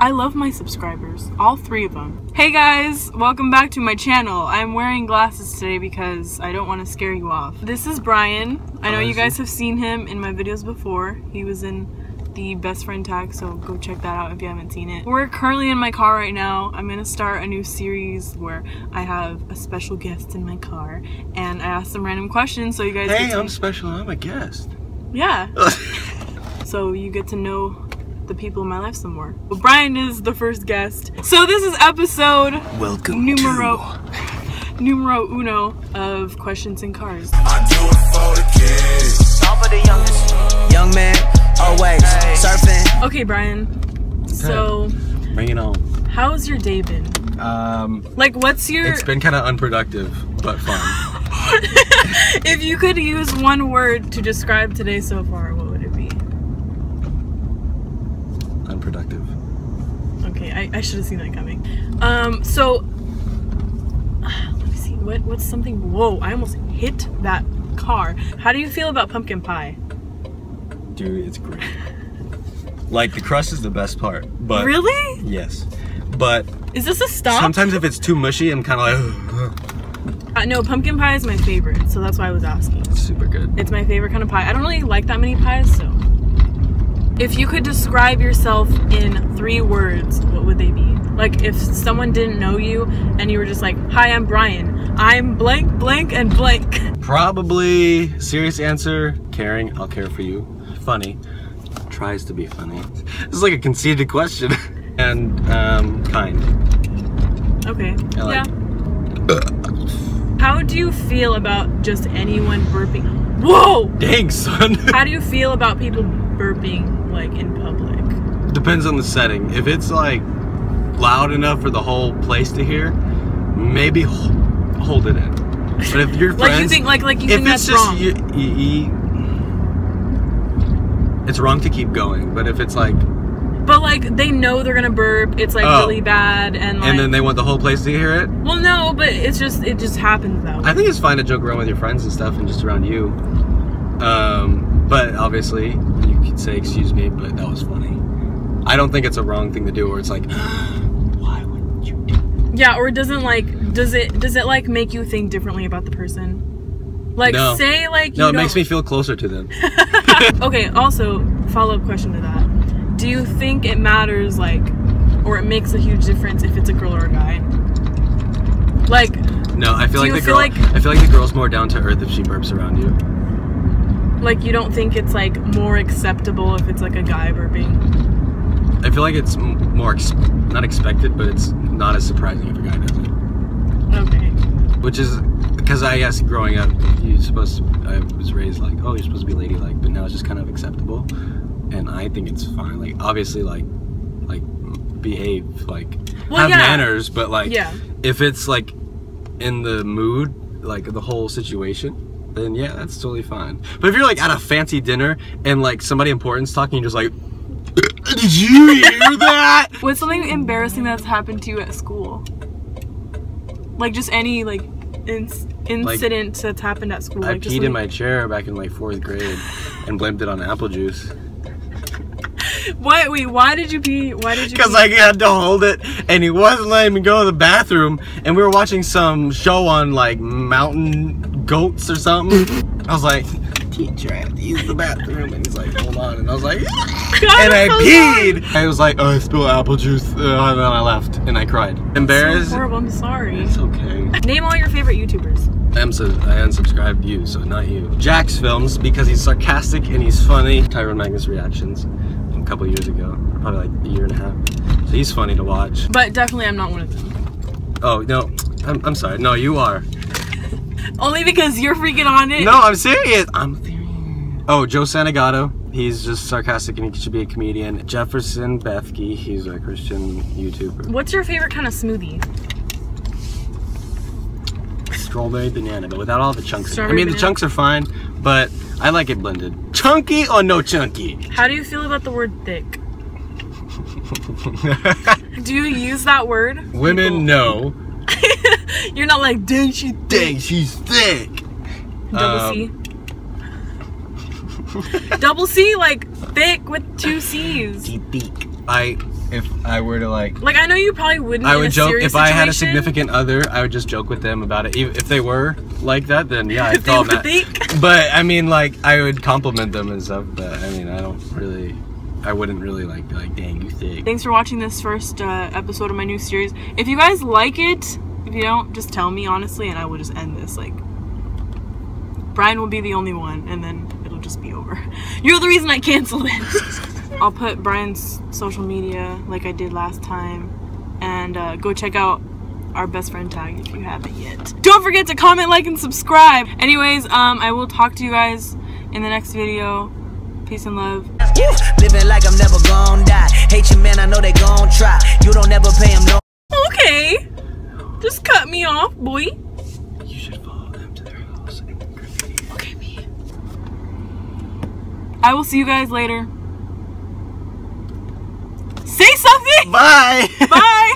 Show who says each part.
Speaker 1: I love my subscribers, all three of them. Hey guys, welcome back to my channel. I'm wearing glasses today because I don't want to scare you off. This is Brian. I know you guys have seen him in my videos before. He was in the best friend tag, so go check that out if you haven't seen it. We're currently in my car right now. I'm gonna start a new series where I have a special guest in my car and I ask them random questions so you guys
Speaker 2: Hey, I'm special. I'm a guest.
Speaker 1: Yeah. so you get to know the people in my life some more. But Brian is the first guest. So this is episode
Speaker 2: Welcome
Speaker 1: numero numero uno of questions and cars.
Speaker 3: I do it for the kids.
Speaker 4: All for the youngest. Young man, always surfing.
Speaker 1: Okay, Brian. So
Speaker 2: Bring it on.
Speaker 1: how's your day been?
Speaker 2: Um,
Speaker 1: Like what's your
Speaker 2: it's been kind of unproductive, but fun.
Speaker 1: if you could use one word to describe today so far, what would it be?
Speaker 2: unproductive.
Speaker 1: Okay, I, I should have seen that coming. Um, so let me see. What what's something? Whoa! I almost hit that car. How do you feel about pumpkin pie?
Speaker 2: Dude, it's great. Like the crust is the best part, but
Speaker 1: really?
Speaker 2: yes, but
Speaker 1: Is this a stop?
Speaker 2: sometimes if it's too mushy, I'm kind of like
Speaker 1: Uh, no, pumpkin pie is my favorite, so that's why I was asking.
Speaker 2: it's super good.
Speaker 1: It's my favorite kind of pie. I don't really like that many pies, so. If you could describe yourself in three words, what would they be? Like if someone didn't know you and you were just like, "Hi, I'm Brian. I'm blank, blank, and blank."
Speaker 2: Probably serious answer. Caring. I'll care for you. Funny. Tries to be funny. This is like a conceited question. and um, kind.
Speaker 1: Okay.
Speaker 2: Like-
Speaker 1: yeah. How do you feel about just anyone burping? Whoa!
Speaker 2: Dang, son.
Speaker 1: How do you feel about people burping like in public?
Speaker 2: Depends on the setting. If it's like loud enough for the whole place to hear, maybe hold it in. But if you're friends,
Speaker 1: Like you think like like you
Speaker 2: if
Speaker 1: think
Speaker 2: it's
Speaker 1: that's
Speaker 2: just
Speaker 1: wrong?
Speaker 2: You, you, you- it's wrong to keep going. But if it's like,
Speaker 1: but like they know they're gonna burp. It's like
Speaker 2: Oh.
Speaker 1: really bad and like.
Speaker 2: and then they want the whole place to hear it,
Speaker 1: well, no, but it's just it just happens though.
Speaker 2: I think it's fine to joke around with your friends and stuff, and just around you. Um, but obviously, you say, "Excuse me," but that was funny. I don't think it's a wrong thing to do, or it's like, "Why would you do?"
Speaker 1: Yeah, or it doesn't like does it does it like make you think differently about the person? Like
Speaker 2: No.
Speaker 1: say like you
Speaker 2: No, it makes me feel closer to them.
Speaker 1: okay, also follow up question to that. Do you think it matters like or it makes a huge difference if it's a girl or a guy? Like
Speaker 2: No, I feel like the
Speaker 1: feel
Speaker 2: girl.
Speaker 1: like-
Speaker 2: I feel like the girl's more down to earth if she burps around you.
Speaker 1: Like you don't think it's like more acceptable if it's like a guy burping?
Speaker 2: I feel like it's more ex- not expected, but it's not as surprising if a guy does it.
Speaker 1: Okay.
Speaker 2: Which is because I guess growing up, you're supposed. To, I was raised like, oh, you're supposed to be ladylike, but now it's just kind of acceptable, and I think it's fine. Like obviously, like like behave, like
Speaker 1: Well,
Speaker 2: have
Speaker 1: yeah.
Speaker 2: manners, but like
Speaker 1: Yeah.
Speaker 2: if it's like in the mood, like the whole situation. Then yeah, that's totally fine. But if you're like at a fancy dinner and like somebody important's talking, you're just like, did you hear that?
Speaker 1: What's something embarrassing that's happened to you at school? Like just any like inc- incident that's happened at school.
Speaker 2: I
Speaker 1: like just
Speaker 2: peed in my chair back in like fourth grade and blamed it on apple juice.
Speaker 1: Why? Wait. Why did you pee? Why did you?
Speaker 2: Because? I had to hold it and he wasn't letting me go to the bathroom and we were watching some show on like mountain goats or something. I was like, teacher, I have to use the bathroom. And he's like, hold on. And I was like,
Speaker 1: God,
Speaker 2: and I peed. I was like, oh, I spilled apple juice. Uh, and then I left and I cried. Embarrassed.
Speaker 1: So horrible. I'm sorry.
Speaker 2: It's okay.
Speaker 1: Name all your favorite YouTubers.
Speaker 2: I'm so I unsubscribed you, so not you. Jacksfilms because he's sarcastic and he's funny. Tyrone Magnus reactions couple years ago, probably like a year and a half. So he's funny to watch.
Speaker 1: But definitely, I'm not one of them.
Speaker 2: Oh no, I'm, I'm sorry. No, you are.
Speaker 1: Only because you're freaking on it.
Speaker 2: No, I'm serious. I'm serious. Oh, Joe Santagato. He's just sarcastic and he should be a comedian. Jefferson Bethke. He's a Christian YouTuber.
Speaker 1: What's your favorite kind of smoothie?
Speaker 2: Strawberry banana, but without all the chunks. it. I
Speaker 1: Strawberry
Speaker 2: mean, the chunks are fine, but I like it blended. Chunky or no chunky?
Speaker 1: How do you feel about the word thick? Do you use that word?
Speaker 2: Women
Speaker 1: People-
Speaker 2: know.
Speaker 1: You're not like, dang, she thick.
Speaker 2: Dang, she's thick.
Speaker 1: Double
Speaker 2: Um,
Speaker 1: C. Double C, like thick with two C's.
Speaker 2: Deep beak. I if I were to like
Speaker 1: Like I know you probably wouldn't.
Speaker 2: I would joke if I had a
Speaker 1: situation.
Speaker 2: significant other. I would just joke with them about it. Even if they were like that, then yeah, I'd
Speaker 1: If they
Speaker 2: call
Speaker 1: were
Speaker 2: them that.
Speaker 1: thick.
Speaker 2: But I mean, like I would compliment them and stuff. But I mean, I don't really. I wouldn't really like be like, dang, you thick.
Speaker 1: Thanks for watching this first uh, episode of my new series. If you guys like it, if you don't, just tell me honestly, and I will just end this. Like, Brian will be the only one, and then it'll just be over. You're the reason I canceled it. I'll put Brian's social media like I did last time, and uh, go check out our best friend tag if you haven't yet. Don't forget to comment, like, and subscribe. Anyways, um, I will talk to you guys in the next video. Peace and love.
Speaker 4: Woo! Living like I'm never gonna die. Hate you, man, I know they gon' try. You don't ever pay them no.
Speaker 1: Okay. Just cut me off, boy.
Speaker 2: You should follow them to their house.
Speaker 1: Okay, me. I will see you guys later. Bye.
Speaker 2: Bye.